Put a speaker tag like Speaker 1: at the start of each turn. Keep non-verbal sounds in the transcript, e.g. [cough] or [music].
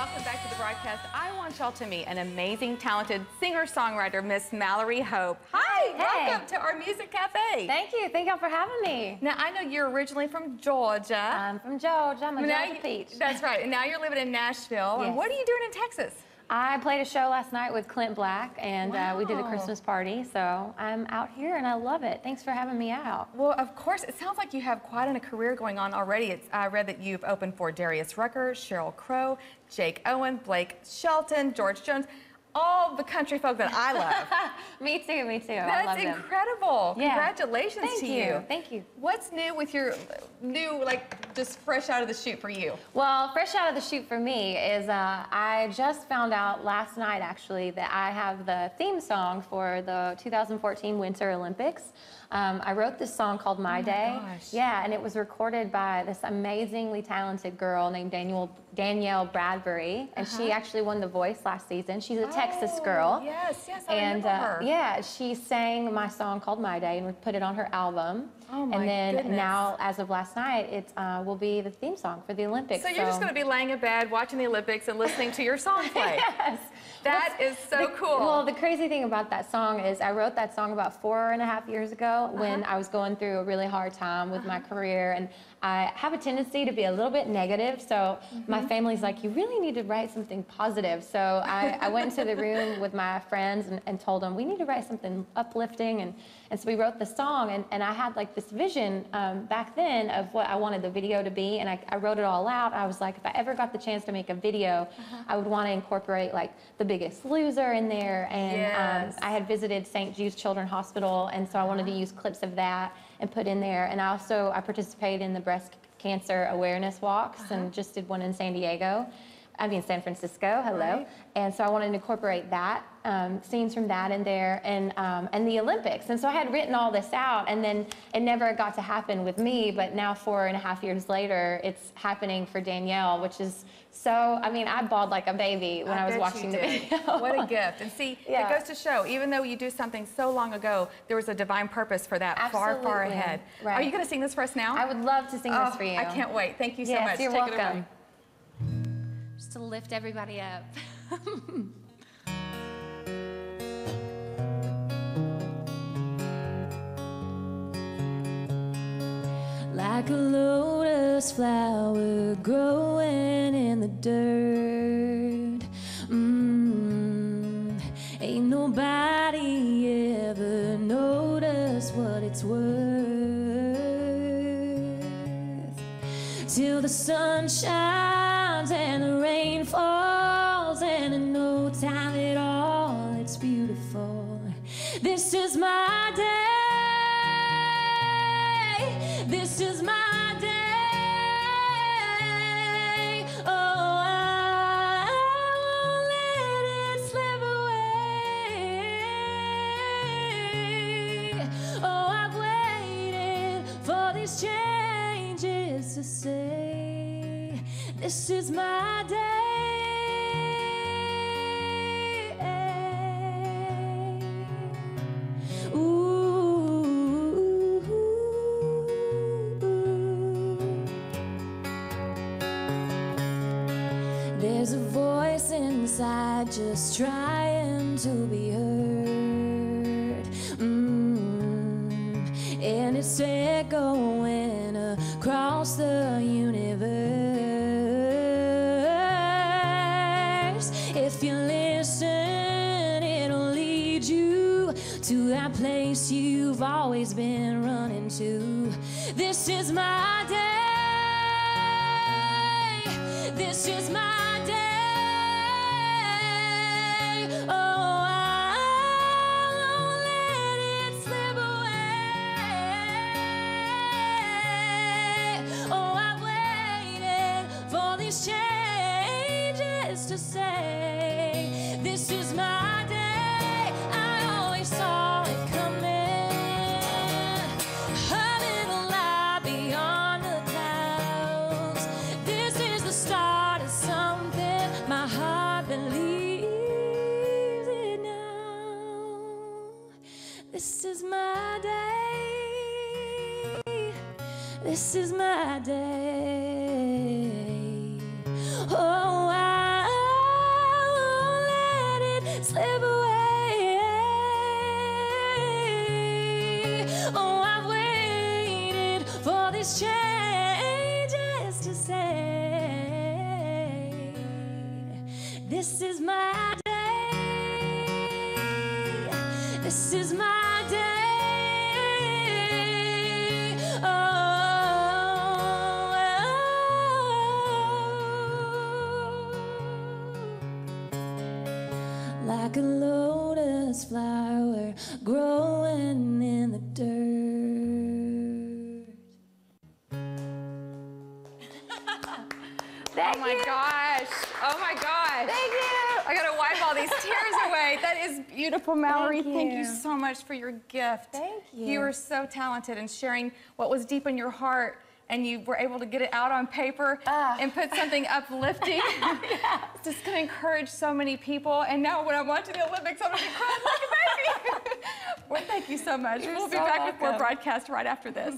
Speaker 1: welcome back to the broadcast. I want y'all to meet an amazing, talented singer-songwriter, Miss Mallary Hope. Hi,
Speaker 2: Hey.
Speaker 1: welcome to our Music Cafe.
Speaker 2: Thank you. Thank y'all for having me.
Speaker 1: now, I know you're originally from Georgia.
Speaker 2: I'm from Georgia. I'm a
Speaker 1: Now
Speaker 2: Georgia
Speaker 1: you-
Speaker 2: peach.
Speaker 1: That's right. And now you're living in Nashville. And
Speaker 2: Yes.
Speaker 1: what are you doing in Texas?
Speaker 2: I played a show last night with Clint Black, and uh, we did a Christmas party. So I'm out here, and I love it. Thanks for having me out.
Speaker 1: Well, of course, it sounds like you have quite a career going on already. It's, I read that you've opened for Darius Rucker, Sheryl Crow, Jake Owen, Blake Shelton, George Jones, all the country folk that I love. [laughs]
Speaker 2: me too. Me too. I
Speaker 1: That's incredible.
Speaker 2: Yeah.
Speaker 1: Congratulations
Speaker 2: Thank
Speaker 1: to
Speaker 2: you.
Speaker 1: you.
Speaker 2: Thank you.
Speaker 1: What's new with your new, like, just fresh out of the chute for you?
Speaker 2: Well, fresh out of the chute for me is uh, I just found out last night actually that I have the theme song for the 2014 Winter Olympics. Um, I wrote this song called My, Day.
Speaker 1: Oh gosh.
Speaker 2: Yeah, and it was recorded by this amazingly talented girl named Daniel Danielle Bradbury, and she actually won The Voice last season. She's a Texas.
Speaker 1: Oh,
Speaker 2: girl.
Speaker 1: Yes, yes, I
Speaker 2: and
Speaker 1: remember
Speaker 2: uh, yeah, she sang my song called My Day and we put it on her album.
Speaker 1: Oh, my
Speaker 2: and then
Speaker 1: goodness.
Speaker 2: now, as of last night, it uh, will be the theme song for the Olympics.
Speaker 1: So you're just going to be laying in bed watching the Olympics and listening to your song play. [laughs]
Speaker 2: yes.
Speaker 1: That is so
Speaker 2: The-
Speaker 1: cool.
Speaker 2: Well, the crazy thing about that song is I wrote that song about four and a half years ago when
Speaker 1: Uh-huh.
Speaker 2: I was going through a really hard time with my career. And I have a tendency to be a little bit negative. So
Speaker 1: Mm-hmm.
Speaker 2: my family's like, you really need to write something positive. So I, I went into the room [laughs] with my friends and, and told them, we need to write something uplifting. And, and so we wrote the song. And, and I had like this vision um, back then of what I wanted the video to be. And I, I wrote it all out. I was like, if I ever got the chance to make a video,
Speaker 1: Uh-huh.
Speaker 2: I would want to incorporate like the biggest loser in there. And
Speaker 1: Yes.
Speaker 2: um, I had visited St. Jude's Children's Hospital, and so I wanted to use clips of that and put in there. And I also I participated in the breast cancer awareness walks
Speaker 1: Uh-huh.
Speaker 2: and just did one in San Diego. I mean San Francisco. Hello.
Speaker 1: Right.
Speaker 2: And so I wanted to incorporate that um, scenes from that in there, and um, and the Olympics. And so I had written all this out, and then it never got to happen with me. But now four and a half years later, it's happening for Danielle, which is so. I mean, I bawled like a baby when I, was watching the video.
Speaker 1: what a [laughs] gift. And see,
Speaker 2: Yeah.
Speaker 1: it goes to show, even though you do something so long ago, there was a divine purpose for that far, far ahead.
Speaker 2: Right.
Speaker 1: Are you going to sing this for us now?
Speaker 2: I would love to sing
Speaker 1: Oh,
Speaker 2: this for you.
Speaker 1: I can't wait. Thank you so
Speaker 2: yes,
Speaker 1: much.
Speaker 2: You're
Speaker 1: Take it
Speaker 2: welcome.
Speaker 1: away.
Speaker 2: Just to lift everybody up. [laughs] like a lotus flower growing in the dirt. Mm, ain't nobody ever noticed what it's worth till the sun shines and the rain falls, and in no time beautiful. This is my day. This is my day. Oh, I won't let it slip away. Oh, I've waited for these changes to say, This is my day. There's a voice inside just trying to be heard. Mm. And it's echoing across the universe. If you listen, it'll lead you to that place you've always been running to. This is my day. This is my these changes to say, This is my day. I always saw it coming. A little light beyond the clouds. This is the start of something my heart believes now. This is my day. This is my day. Oh, I won't let it slip away. Oh, I've waited for these changes to say, This is my day. This is my like a lotus flower growing in the dirt.
Speaker 1: Oh my gosh. Oh my gosh. Thank you. I gotta wipe all these tears [laughs] away. That is beautiful, Mallary.
Speaker 3: Thank
Speaker 1: Thank you
Speaker 3: you.
Speaker 1: so much for your gift.
Speaker 3: Thank
Speaker 1: You
Speaker 3: you.
Speaker 1: were so talented in sharing what was deep in your heart. And you were able to get it out on paper
Speaker 3: Ah.
Speaker 1: and put something uplifting. [laughs] It's just gonna encourage so many people. And now when I'm watching the Olympics, I'm gonna be crying like a baby. [laughs] well, thank you so much.
Speaker 3: You're
Speaker 1: we'll be
Speaker 3: so
Speaker 1: back with more broadcast right after this.